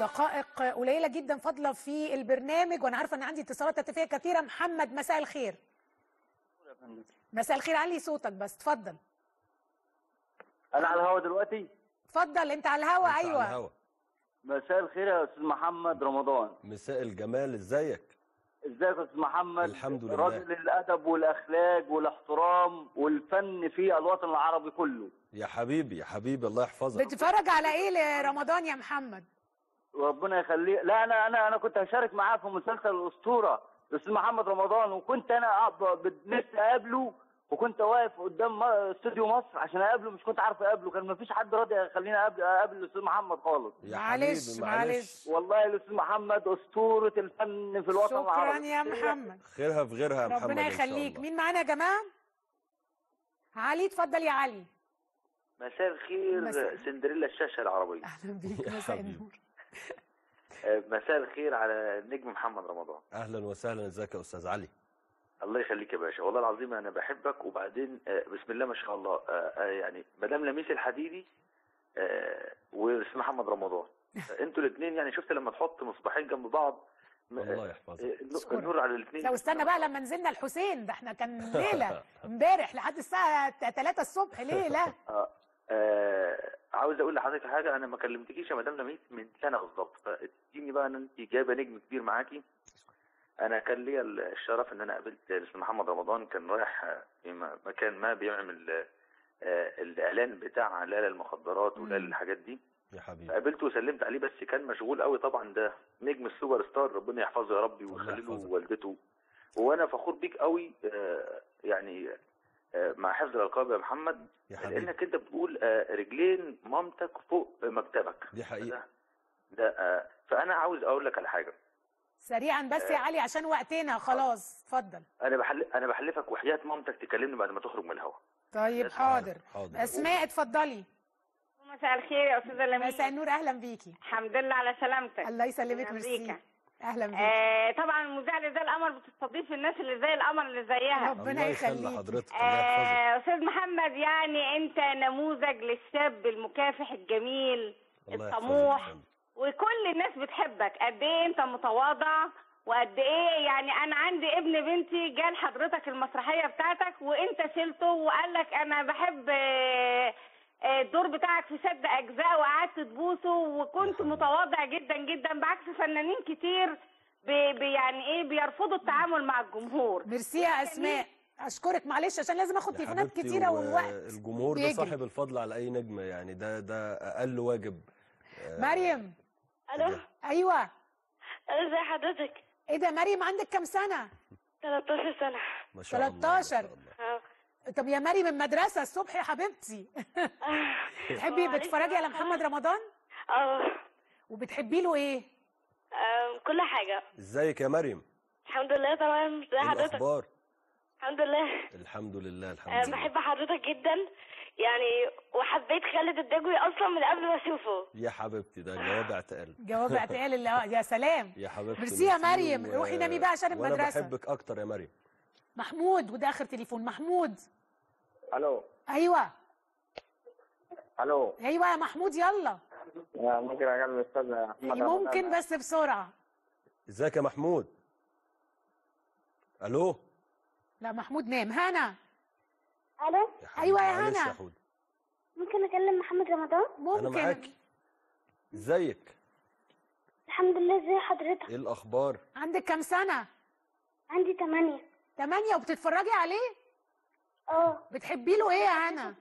دقائق قليلة جدا فاضله في البرنامج وأنا عارفة إن عندي اتصالات هاتفيه كثيرة. محمد مساء الخير. مساء الخير. علي صوتك بس اتفضل. أنا على الهوا دلوقتي؟ اتفضل أنت على الهوا أنت على أيوه. الهوا. مساء الخير يا أستاذ محمد. رمضان. مساء الجمال. إزيك؟ إزيك يا أستاذ محمد؟ الحمد لله. راجل الأدب والأخلاق والإحترام والفن في الوطن العربي كله. يا حبيبي يا حبيبي الله يحفظك. بتتفرج على إيه لرمضان يا محمد؟ ربنا يخليه لا أنا أنا أنا كنت هشارك معاه في مسلسل الأسطورة الاستاذ محمد رمضان وكنت أنا نفسي أقابله وكنت واقف قدام استوديو مصر عشان أقابله مش كنت عارف أقابله كان مفيش حد راضي يخليني اقابل أقابل الأستاذ محمد خالص. يا معلش، معلش. والله الاستاذ محمد أسطورة الفن في الوطن شكرا العربي. يا محمد. خيرها في غيرها يا محمد ربنا يخليك. مين معانا يا جماعة؟ علي اتفضل يا علي. مساء الخير. سندريلا الشاشة العربية. أهلا بيك. يا مساء حبيبي. النور. مساء الخير على النجم محمد رمضان. أهلا وسهلا. إزيك يا أستاذ علي؟ الله يخليك يا باشا. والله العظيم أنا بحبك وبعدين آه، بسم الله ما شاء الله آه، آه، يعني مدام لميس الحديدي آه، والاستاذ محمد رمضان. آه، أنتوا الاثنين يعني شفت لما تحط مصباحين جنب بعض الله آه، يحفظك. النور على الاثنين لو استنى بقى لما نزلنا الحسين ده إحنا كان ليلة امبارح لحد الساعة 3 الصبح ليلة. آه، عاوز أقول لحضرتك حاجة أنا ما كلمتكيش يا مدام لميس من سنة بالظبط. فاديني بقى إن انت جايبة نجم كبير معاكي. أنا كان ليا الشرف إن أنا قابلت الأستاذ محمد رمضان كان رايح في مكان ما بيعمل آه، الإعلان بتاع لا للمخدرات ولا. للحاجات دي. يا حبيبي. فقابلته وسلمت عليه بس كان مشغول قوي طبعا. ده نجم السوبر ستار ربنا يحفظه يا ربي ويخلي له. والدته. وأنا فخور بيك قوي آه، يعني مع حفظ الألقاب يا محمد يا حبيبي. لأنك أنت بتقول آه، رجلين مامتك فوق مكتبك. دي حقيقة. ده, ده آه، فأنا عاوز أقول لك على حاجة. سريعا بس يا علي عشان وقتنا خلاص اتفضل. أنا بحل... أنا بحلفك وحياة مامتك تكلمني بعد ما تخرج من الهوا. طيب حاضر. حاضر أسماء اتفضلي. مساء الخير يا أستاذة لميس. مساء النور أهلا بيكي. الحمد لله على سلامتك. الله يسلمك من ميرسي. أهلا بيكي آه طبعا المذيعه اللي زي القمر بتستضيف الناس اللي زي القمر اللي زيها. ربنا الله يخلي يخليك. حضرتك آه أستاذ محمد يعني أنت نموذج للشاب المكافح الجميل الطموح. وكل الناس بتحبك. قد إيه أنت متواضع وقد إيه يعني أنا عندي ابن بنتي جال حضرتك المسرحية بتاعتك وأنت شلته وقال لك أنا بحب آه، الدور بتاعك في شد أجزاء وقعدت تبوسه وكنت. متواضع جدا جدا بعكس فنانين كتير بي يعني إيه بيرفضوا التعامل مع الجمهور. ميرسي يا أسماء. أشكرك. معلش عشان لازم آخد تليفونات كتيرة والوقت الجمهور ده. صاحب الفضل على أي نجم يعني ده ده أقل واجب. آه، مريم. ألو؟ أيوه. ازي حضرتك؟ إيه ده مريم عندك كام سنة؟ 13 سنة. ما شاء الله ما شاء 13. الله. آه. طب يا مريم المدرسة الصبح يا حبيبتي. تحبي بتتفرجي على. محمد رمضان؟ آه. وبتحبي له إيه؟ آم، كل حاجة. إزيك يا مريم؟ الحمد لله تمام. ازي إيه حضرتك. الأخبار؟ الحمد لله. الحمد لله آه، الحمد لله. بحب حضرتك جدا. يعني وحبيت خالد الدجوي أصلا من قبل ما أشوفه. يا حبيبتي ده جواب اعتقال. جواب اعتقال اللي يا سلام. يا حبيبتي ميرسي يا مريم. روحي نامي بقى عشان وأنا المدرسة. بحبك أكتر يا مريم. محمود وده آخر تليفون. محمود. ألو. أيوه. ألو. أيوه يا محمود يلا. ممكن اكلم الأستاذ احمد ممكن بس بسرعة. إزيك يا محمود؟ ألو؟ لا محمود نام. هنا ألو؟ أيوة يا هنا. ممكن أكلم محمد رمضان؟ أنا ممكن معاكي إزيك؟ الحمد لله ازي حضرتك؟ إيه الأخبار؟ عندك كام سنة؟ عندي 8 تمانية وبتتفرجي عليه؟ آه. بتحبي له إيه يا هنا؟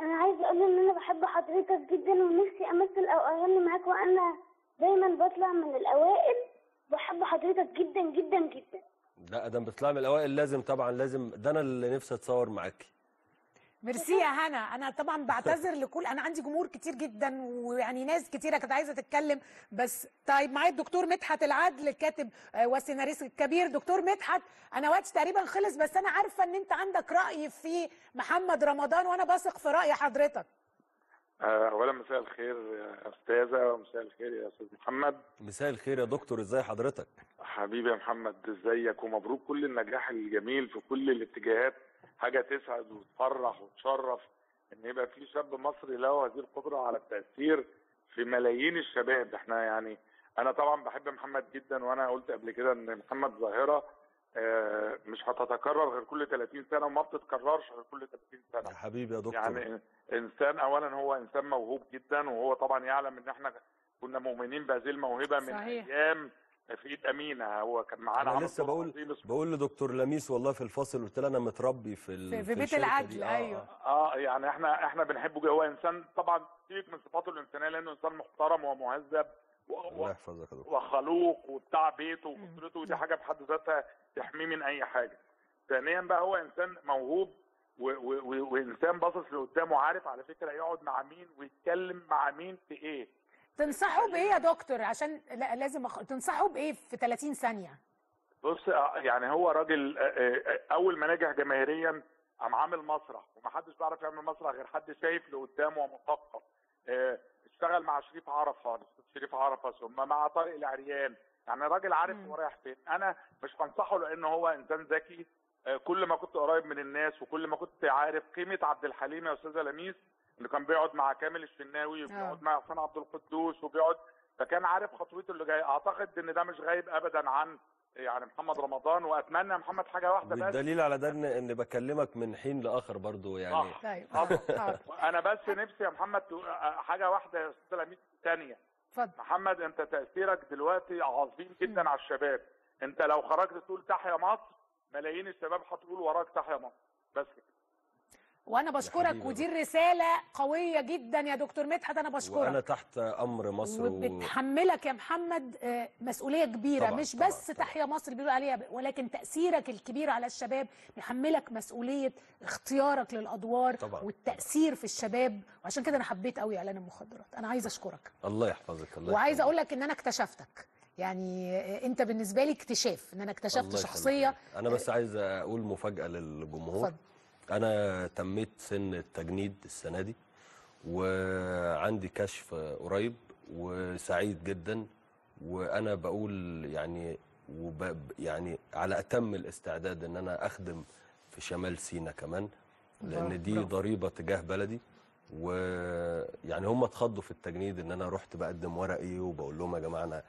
أنا عايزة أقول ان أنا بحب حضرتك جدا ونفسي امثل أو اغني معاك وأنا دايما بطلع من الاوائل بحب حضرتك جدا جدا جدا. لا آدم بتطلع من الاوائل لازم طبعا لازم ده أنا اللي نفسي أتصور معاكي. ميرسي يا هنا. أنا طبعا بعتذر لكل أنا عندي جمهور كتير جدا ويعني ناس كتيرة كانت عايزة تتكلم. بس طيب معايا الدكتور مدحت العدل الكاتب والسيناريست الكبير دكتور مدحت. أنا وقتي تقريبا خلص بس أنا عارفة إن أنت عندك رأي في محمد رمضان وأنا بثق في رأي حضرتك. آه، اولا مساء الخير يا أستاذة ومساء الخير يا أستاذ محمد. مساء الخير يا دكتور إزاي حضرتك؟ حبيبي يا محمد إزيك؟ ومبروك كل النجاح الجميل في كل الاتجاهات. حاجة تسعد وتفرح وتشرف إن يبقى في شاب مصري له هذه القدرة على التأثير في ملايين الشباب. إحنا يعني أنا طبعا بحب محمد جدا وأنا قلت قبل كده إن محمد ظاهرة آه، مش هتتكرر غير كل 30 سنة وما بتتكررش غير كل 30 سنة. يا حبيبي يا دكتور. يعني إنسان اولا هو إنسان موهوب جدا وهو طبعا يعلم إن إحنا كنا مؤمنين بهذه الموهبة من صحيح. أيام في إيد أمينة هو كان معانا أنا لسه بقول بقول لدكتور لميس والله في الفاصل قلت لها أنا متربي في ال- في- في بيت العدل،. آه،. آه. آه يعني إحنا إحنا بنحبه جدا. هو إنسان طبعا سيبك من صفاته الإنسانية لأنه إنسان محترم ومهذب الله يحفظك يا دكتور وخلوق وبتاع بيته وأسرته ودي حاجة بحد ذاتها تحميه من أي حاجة. ثانيا بقى هو إنسان موهوب و- و- و- وإنسان باصص لقدامه عارف على فكرة يقعد مع مين ويتكلم مع مين في إيه. تنصحوا بإيه يا دكتور؟ عشان لا لازم أخ... تنصحوا بإيه في 30 ثانية؟ بص آه، يعني هو راجل آه، آه، أول ما نجح جماهيريا قام عامل مسرح ومحدش بيعرف يعمل مسرح غير حد شايف لقدامه ومثقف اشتغل مع شريف عرفة شريف عرفة ثم مع طارق العريان. يعني راجل عارف هو رايح فين. أنا مش بنصحه لأن هو إنسان ذكي. كل ما كنت قريب من الناس وكل ما كنت عارف قيمة عبد الحليم يا أستاذة لميس اللي كان بيقعد مع كامل الشناوي وبيقعد مع حسين عبد القدوس وبيقعد فكان عارف خطوته اللي جاية. أعتقد إن ده مش غايب ابدا عن يعني محمد رمضان وأتمنى يا محمد حاجة واحدة بس. والدليل على ده ان إن بكلمك من حين لآخر برضو يعني. صح. طيب. طبعا. أنا بس نفسي يا محمد حاجة واحدة يا أستاذ لميس ثانية اتفضل. محمد أنت تأثيرك دلوقتي عظيم جدا على الشباب. أنت لو خرجت تقول تحيا مصر ملايين الشباب هتقول وراك تحيا مصر. بس كده. وأنا بشكرك. ودي الرسالة قوية جدا يا دكتور مدحت أنا بشكرك وأنا تحت أمر مصر. وبتحملك يا محمد آه، مسؤولية كبيرة طبعاً، مش طبعاً، بس طبعاً. تحيا مصر بيقولوا عليها ولكن تأثيرك الكبير على الشباب بيحملك مسؤولية اختيارك للأدوار طبعاً، والتأثير في الشباب وعشان كده أنا حبيت قوي إعلان المخدرات أنا عايزه أشكرك الله يحفظك الله يحفظك. أقول لك إن أنا اكتشفتك يعني آه، أنت بالنسبة لي اكتشاف إن أنا اكتشفت شخصية. أنا بس عايز أقول مفاجأة للجمهور اتفضل. أنا تميت سن التجنيد السنة دي وعندي كشف قريب وسعيد جدا وأنا بقول يعني وب يعني على أتم الاستعداد إن أنا أخدم في شمال سينا كمان لأن دي. ضريبة تجاه بلدي ويعني هم اتخضوا في التجنيد إن أنا رحت بقدم ورقي وبقول لهم يا جماعة أنا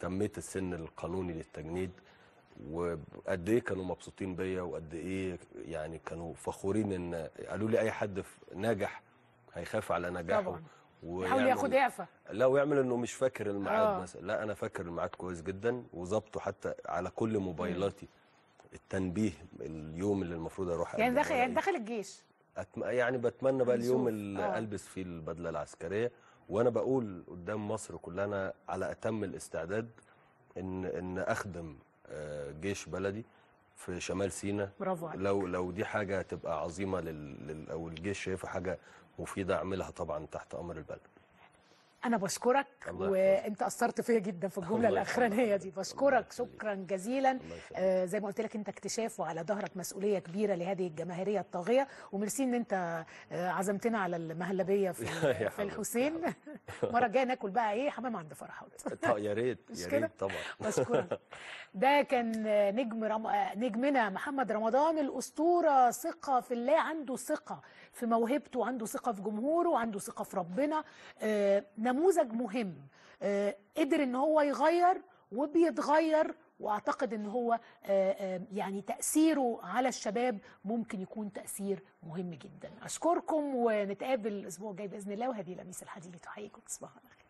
تميت السن القانوني للتجنيد وقد إيه كانوا مبسوطين بيا وقد إيه يعني كانوا فخورين إن قالوا لي أي حد ناجح هيخاف على نجاحه طبعا يحاول ياخد إعفاء لا ويعمل إنه مش فاكر الميعاد آه. مثلا لا أنا فاكر الميعاد كويس جدا وظبطه حتى على كل موبايلاتي التنبيه اليوم اللي المفروض أروح يعني داخل يعني. داخل الجيش أتم... يعني بتمنى بقى اليوم. اللي آه. ألبس فيه البدلة العسكرية وأنا بقول قدام مصر كلها أنا على أتم الاستعداد ان إن أخدم جيش بلدي في شمال سيناء. برافو عليك. لو لو دي حاجة تبقى عظيمة لل... لل... أو الجيش شايفها حاجة مفيدة أعملها طبعا تحت أمر البلد. أنا بشكرك وأنت أثرت فيا جدا في الجملة الأخرانية. دي. بشكرك. شكرا جزيلا. آه زي ما قلت لك أنت اكتشاف وعلى ظهرك مسؤولية كبيرة لهذه الجماهيرية الطاغية. وميرسي إن أنت آه عزمتنا على المهلبية في في الحسين. المره الجايه ناكل بقى إيه؟ حمام عند فرحات يا ريت يا؟ ريت طبعا. بشكرك. ده كان نجم رم... نجمنا محمد رمضان الأسطورة ثقة في الله عنده ثقة. في موهبته عنده ثقة في جمهوره وعنده ثقة في ربنا. آه نموذج مهم. آه قدر إن هو يغير وبيتغير وأعتقد إن هو آه يعني تأثيره على الشباب ممكن يكون تأثير مهم جدا. أشكركم ونتقابل الأسبوع الجاي بإذن الله وهذه لميس الحديدي تحييكم تصبحوا على خير.